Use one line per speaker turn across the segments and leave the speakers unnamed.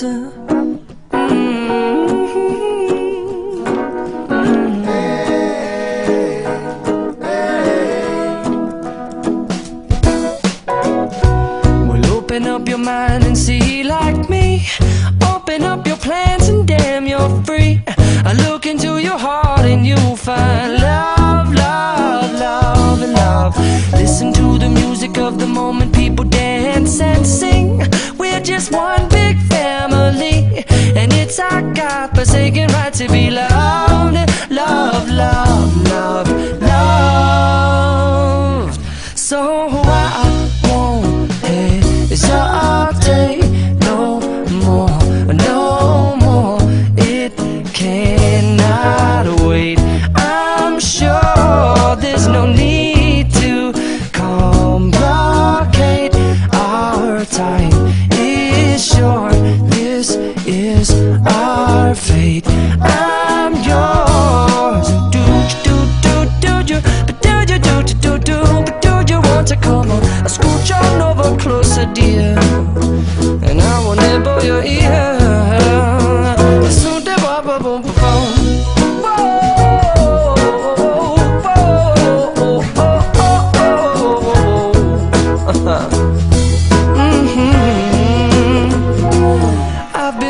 Well, open up your mind and see like me. Open up your plans and damn, you're free. I look into your heart and you'll find love, love, love, love. Listen to the music of the moment, people dance and sing. We're just one Forsaken right to be loved, love, love, escucha.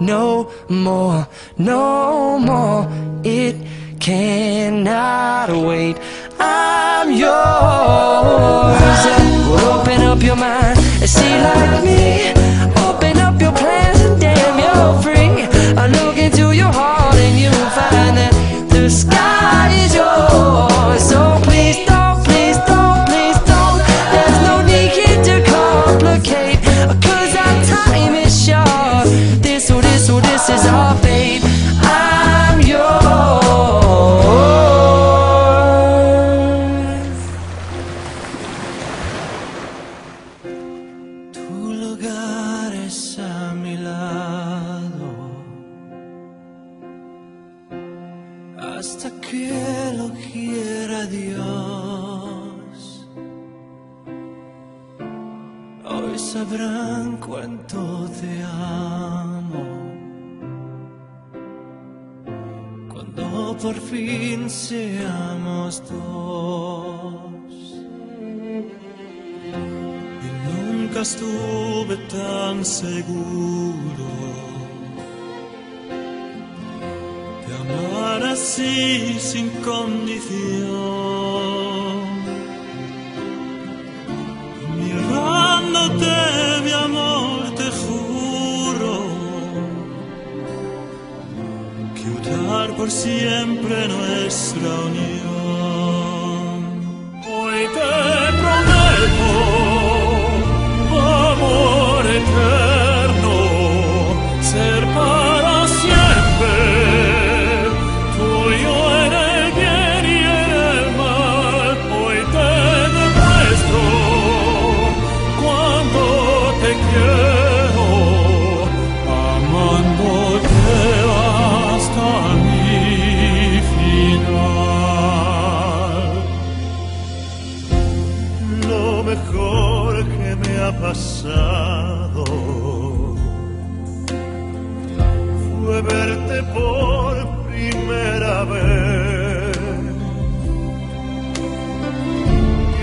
no more, no more. It cannot wait. I'm yours. Open up your mind
que lo quiera Dios. Hoy sabrán cuánto te amo cuando por fin seamos dos. Y nunca estuve tan seguro así sin condición. Mirándote, mi amor, te juro que por siempre nuestra unión. mejor que me ha pasado fue verte por primera vez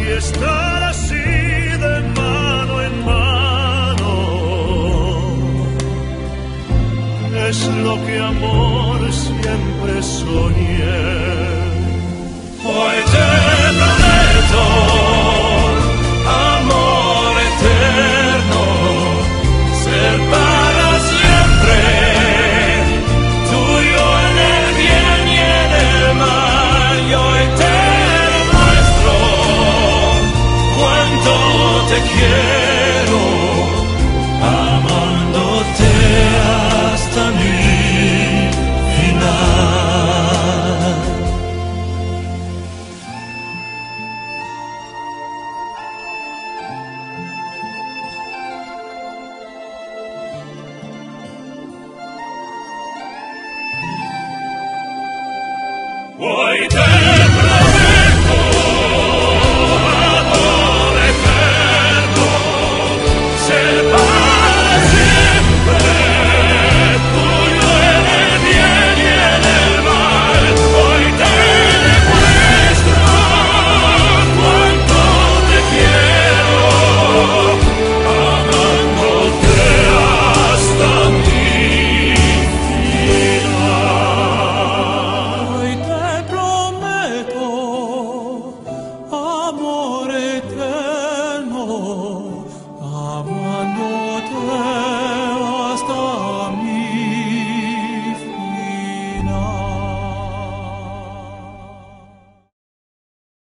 y estar así de mano en mano es lo que amor siempre soñé. Te